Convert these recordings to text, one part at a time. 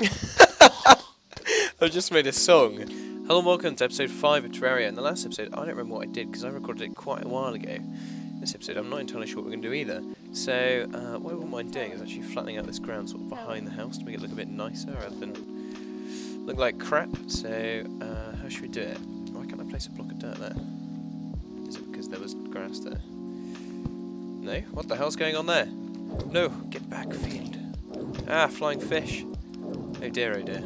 I just made a song. Hello and welcome to episode 5 of Terraria. In the last episode, I don't remember what I did because I recorded it quite a while ago. This episode, I'm not entirely sure what we're going to do either. So, uh, what I wouldn't mind doing is actually flattening out this ground sort of behind the house to make it look a bit nicer rather than look like crap. So, uh, how should we do it? Why can't I place a block of dirt there? Is it because there was grass there? No? What the hell's going on there? No! Get back, fiend! Ah, flying fish! Oh dear, oh dear.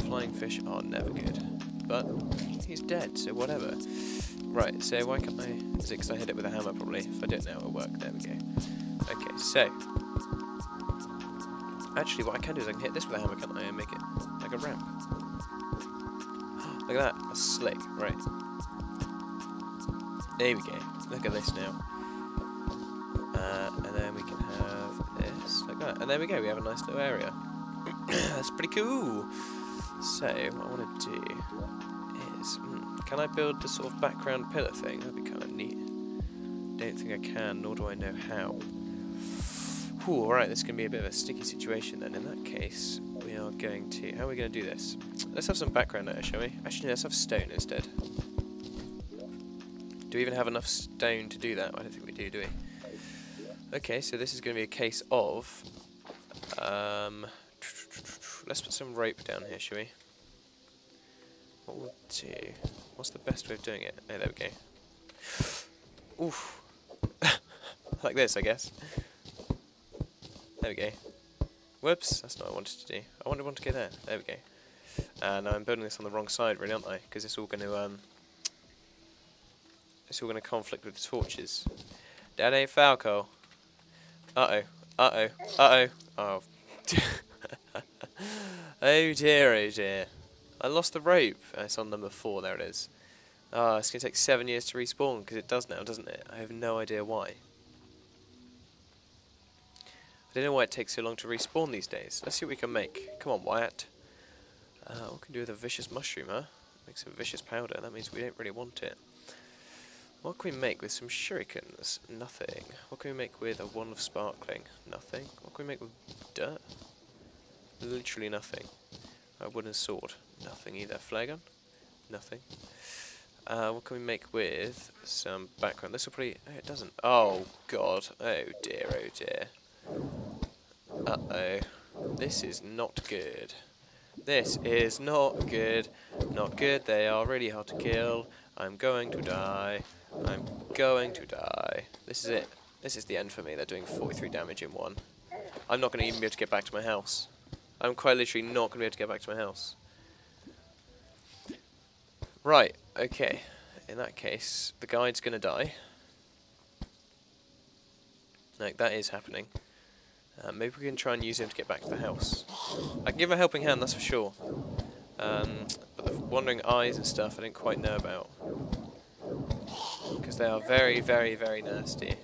Flying fish are never good. But he's dead, so whatever. Right, so why can't I... Is it because I hit it with a hammer, probably? If I do it now, it'll work. There we go. Okay, so... Actually, what I can do is I can hit this with a hammer, can't I, and make it like a ramp. Look at that. That's slick. Right. There we go. Look at this now. Uh, and then we can have this, like that. And there we go, we have a nice little area. That's pretty cool. So, what I want to do is, hmm, can I build the sort of background pillar thing? That'd be kind of neat. Don't think I can, nor do I know how. Ooh, alright, this to be a bit of a sticky situation then. In that case, we are going to... How are we going to do this? Let's have some background there, shall we? Actually, let's have stone instead. Do we even have enough stone to do that? I don't think we do, do we? Okay, so this is going to be a case of... Um, let's put some rope down here, shall we? What we'll do... What's the best way of doing it? Oh, there we go. Oof. like this, I guess. There we go. Whoops, that's not what I wanted to do. I wanted, one to go there. There we go. And I'm building this on the wrong side, really, aren't I? Because it's all going to... Um, it's all going to conflict with the torches. That Falco. Uh-oh. Uh-oh. Uh-oh. Oh. oh dear, oh dear. I lost the rope. Oh, it's on number four. There it is. Oh, it's going to take seven years to respawn, because it does now, doesn't it? I have no idea why. I don't know why it takes so long to respawn these days. Let's see what we can make. Come on, Wyatt. Uh, what can we do with a vicious mushroom, huh? Make some vicious powder. That means we don't really want it. What can we make with some shurikens? Nothing. What can we make with a wand of sparkling? Nothing. What can we make with dirt? Literally nothing. A wooden sword? Nothing either. Flare gun? Nothing. Uh, what can we make with some background? This will probably... Oh, it doesn't. Oh, God. Oh, dear, oh, dear. Uh-oh. This is not good. This is not good. Not good. They are really hard to kill. I'm going to die. I'm going to die. This is it. This is the end for me. They're doing 43 damage in one. I'm not going to even be able to get back to my house. I'm quite literally not going to be able to get back to my house. Right, okay. In that case, the guide's going to die. Like, that is happening. Uh, maybe we can try and use him to get back to the house. I can give him a helping hand, that's for sure. Um, but the wandering eyes and stuff I didn't quite know about because they are very, very, very nasty.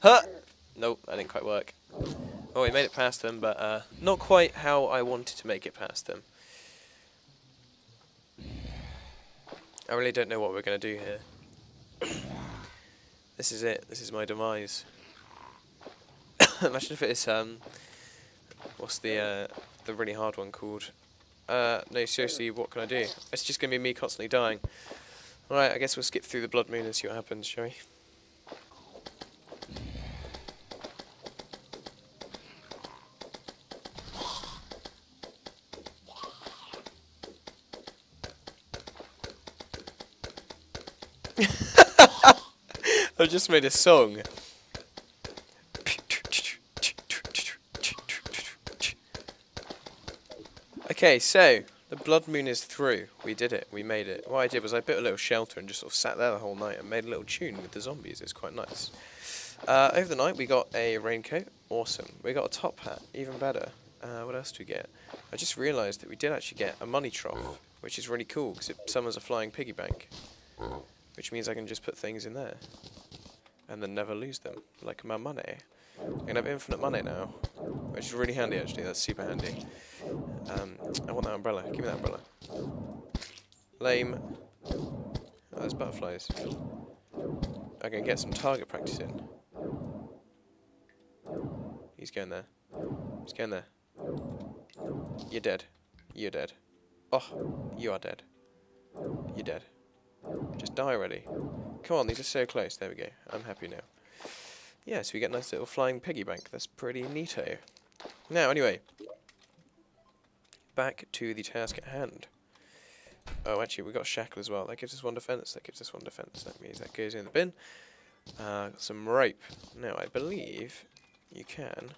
Huh! Nope, that didn't quite work. Oh, we made it past them, but uh, not quite how I wanted to make it past them. I really don't know what we're going to do here. this is it. This is my demise. Imagine if it is um, What's the uh, the really hard one called? Uh, no, seriously, what can I do? It's just going to be me constantly dying. Alright, I guess we'll skip through the Blood Moon and see what happens, shall we? I just made a song. Okay, so the blood moon is through. We did it. We made it. What I did was I built a little shelter and just sort of sat there the whole night and made a little tune with the zombies. It's quite nice. Uh, over the night we got a raincoat. Awesome. We got a top hat. Even better. Uh, what else did we get? I just realised that we did actually get a money trough, which is really cool because it summons a flying piggy bank, which means I can just put things in there and then never lose them, like my money. I'm gonna have infinite money now, which is really handy actually, that's super handy. Um, I want that umbrella, give me that umbrella. Lame. Oh, there's butterflies. I can get some target practice in. He's going there. He's going there. You're dead. You're dead. Oh, you are dead. You're dead. Just die already. Come on, these are so close. There we go. I'm happy now. Yeah, so we get a nice little flying piggy bank. That's pretty neato. Now, anyway. Back to the task at hand. Oh, actually, we got shackle as well. That gives us one defense. That gives us one defense. That means that goes in the bin. Uh, some rope. Now, I believe you can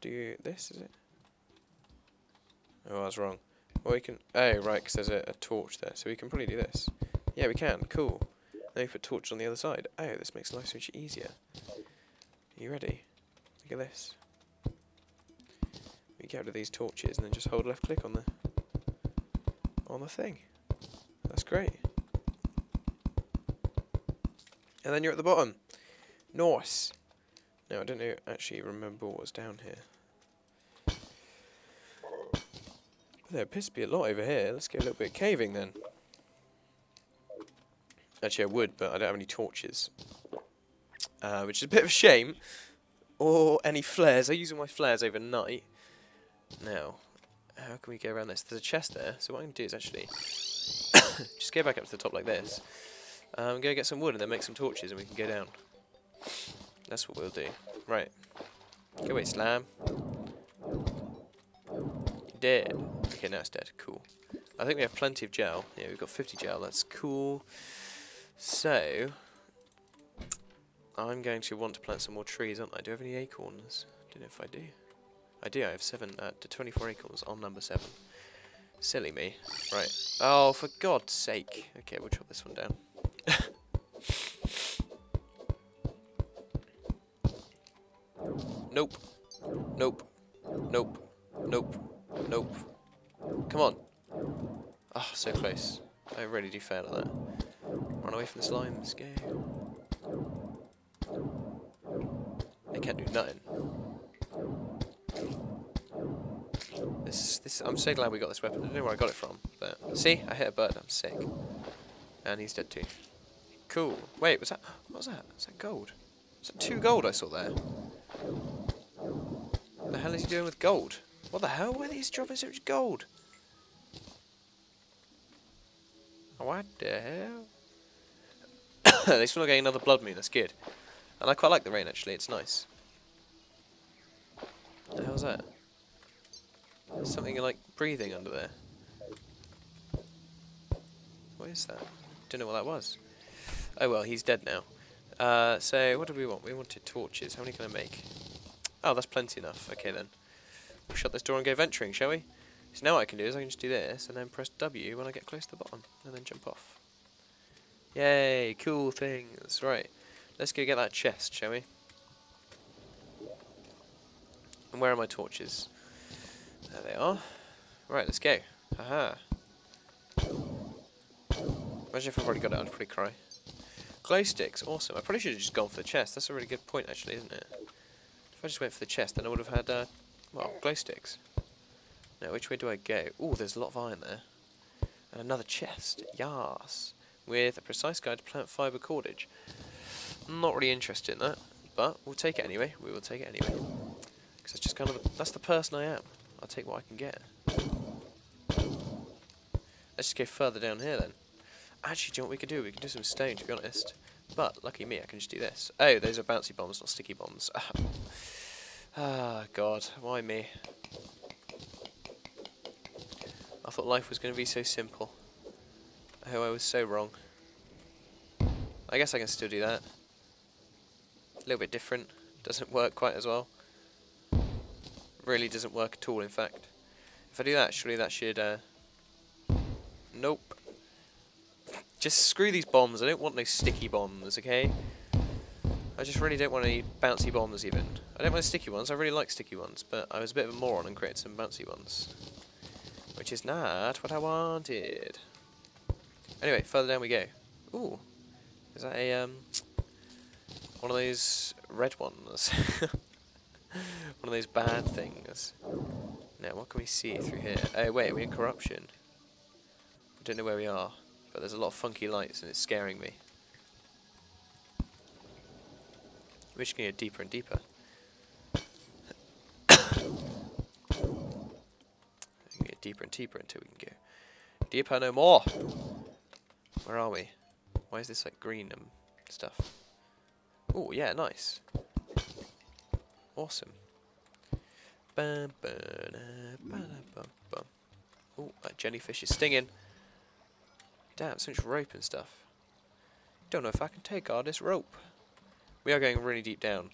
do this, is it? Oh, I was wrong. Well, we can... Oh, right, because there's a, a, torch there. So we can probably do this. Yeah, we can. Cool. Then we put torch on the other side. Oh, this makes life so much easier. Are you ready? Look at this. We get rid of these torches and then just hold left click on the on the thing. That's great. And then you're at the bottom. Nice. Now, I don't know, actually remember what was down here. There appears to be a lot over here. Let's get a little bit of caving then. Actually, I would, but I don't have any torches. Uh, which is a bit of a shame. Or any flares. I use all my flares overnight. Now, how can we get around this? There's a chest there, so what I'm going to do is actually just go back up to the top like this. Um, go get some wood and then make some torches and we can go down. That's what we'll do. Right. Go away, Slam. Dead. Okay, now it's dead. Cool. I think we have plenty of gel. Yeah, we've got 50 gel. That's cool. So, I'm going to want to plant some more trees, aren't I? Do I have any acorns? Don't know if I do. I do, I have 7 uh, to 24 acorns on number 7. Silly me. Right. Oh, for God's sake. Okay, we'll chop this one down. nope. Nope. Nope. Nope. Nope. Come on. Oh, so close. I really do fail at that. Run away from the slime. I can't do nothing. This, this, I'm so glad we got this weapon. I don't know where I got it from, but see, I hit a bird. I'm sick, and he's dead too. Cool. Wait, was that? What was that? Is that gold? Is that two gold I saw there? What the hell is he doing with gold? What the hell? Where are these dropping so much gold? Oh, what the hell? At least we're not getting another blood moon. That's good. And I quite like the rain actually. It's nice. What the hell's that? There's something like breathing under there. What is that? Don't know what that was. Oh well, he's dead now. Uh, so, what do we want? We wanted torches. How many can I make? Oh, that's plenty enough. Okay then. We'll shut this door and go venturing, shall we? So now what I can do is I can just do this and then press W when I get close to the bottom and then jump off. Yay, cool things. Right, let's go get that chest, shall we? And where are my torches? There they are. Right, let's go. Haha. Imagine if I've already got it, I'd probably cry. Glow sticks, awesome. I probably should have just gone for the chest. That's a really good point, actually, isn't it? If I just went for the chest, then I would have had, uh, well, glow sticks. Now, which way do I go? Oh, there's a lot of iron there. And another chest. Yas. With a precise guide to plant fibre cordage. not really interested in that, but we'll take it anyway. We will take it anyway. Because that's just kind of, that's the person I am. I'll take what I can get. Let's just go further down here then. Actually, do you know what we could do? We can do some stone, to be honest. But, lucky me, I can just do this. Oh, those are bouncy bombs, not sticky bombs. ah, God, why me? I thought life was going to be so simple. Oh, I was so wrong. I guess I can still do that. A little bit different. Doesn't work quite as well really doesn't work at all, in fact. If I do that, surely that should, uh... Nope. Just screw these bombs. I don't want no sticky bombs, okay? I just really don't want any bouncy bombs, even. I don't want sticky ones. I really like sticky ones, but I was a bit of a moron and created some bouncy ones. Which is not what I wanted. Anyway, further down we go. Ooh. Is that a, um... One of those red ones? One of those bad things. Now, what can we see through here? Oh, wait, we're in corruption. I don't know where we are, but there's a lot of funky lights and it's scaring me. We're just going to go deeper and deeper. get deeper and deeper until we can go deeper no more. Where are we? Why is this like green and stuff? Oh yeah, nice. Awesome. Oh, that jellyfish is stinging. Damn, so much rope and stuff. Don't know if I can take all this rope. We are going really deep down.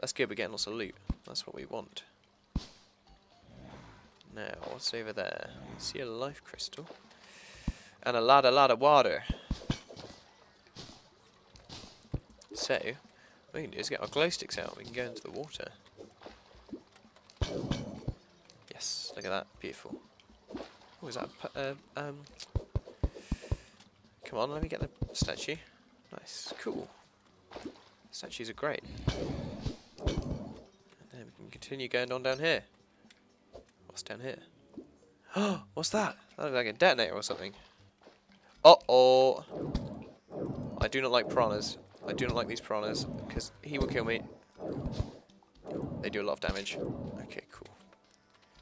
That's good, we're getting lots of loot. That's what we want. Now, what's over there? See a life crystal. And a lot, a lot of water. So, what we can do is get our glow sticks out. We can go into the water. Yes, look at that. Beautiful. Oh, is that uh, um... Come on, let me get the statue. Nice. Cool. Statues are great. And then we can continue going on down here. What's down here? Oh, what's that? That looks like a detonator or something. Uh-oh. I do not like piranhas. I do not like these piranhas, because he will kill me. They do a lot of damage. Okay, cool.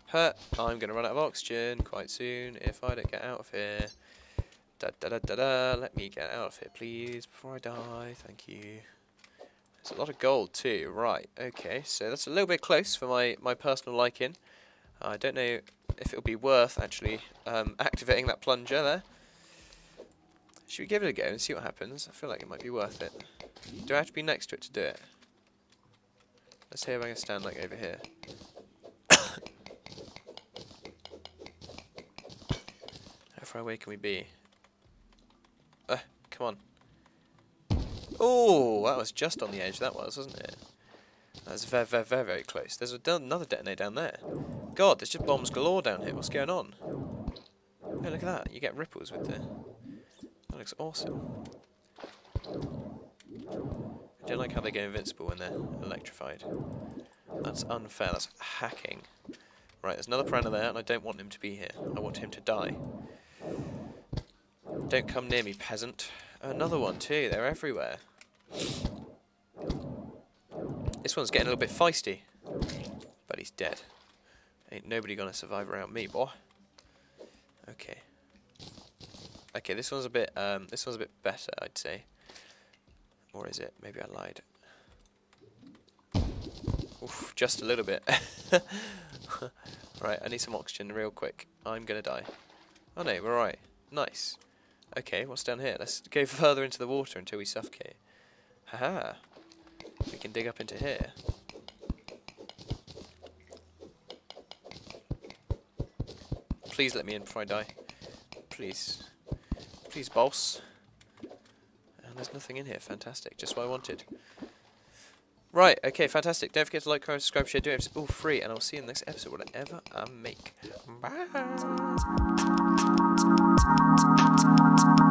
Hurt. I'm going to run out of oxygen quite soon if I don't get out of here. Da da da da da. Let me get out of here, please, before I die. Thank you. There's a lot of gold too, right, okay, so that's a little bit close for my, my personal liking. I don't know if it'll be worth actually um, activating that plunger there. Should we give it a go and see what happens? I feel like it might be worth it. Do I have to be next to it to do it? Let's see if I can stand like over here. How far away can we be? Uh, come on. Oh, that was just on the edge, that was, wasn't it? That was very, very, very, very close. There's another detonator down there. God, there's just bombs galore down here. What's going on? Oh, look at that. You get ripples with it. Looks awesome. I don't like how they get invincible when they're electrified. That's unfair. That's hacking. Right, there's another piranha there, and I don't want him to be here. I want him to die. Don't come near me, peasant. Another one too. They're everywhere. This one's getting a little bit feisty. But he's dead. Ain't nobody gonna survive around me, boy. Okay. Okay, this one's a bit um this one's a bit better, I'd say. Or is it? Maybe I lied. Oof, just a little bit. right, I need some oxygen real quick. I'm gonna die. Oh no, we're alright. Nice. Okay, what's down here? Let's go further into the water until we suffocate. Haha. We can dig up into here. Please let me in before I die. Please. Please, boss. And there's nothing in here. Fantastic. Just what I wanted. Right, okay, fantastic. Don't forget to like, comment, subscribe, share, do it. It's all free, and I'll see you in the next episode, whatever I make. Bye!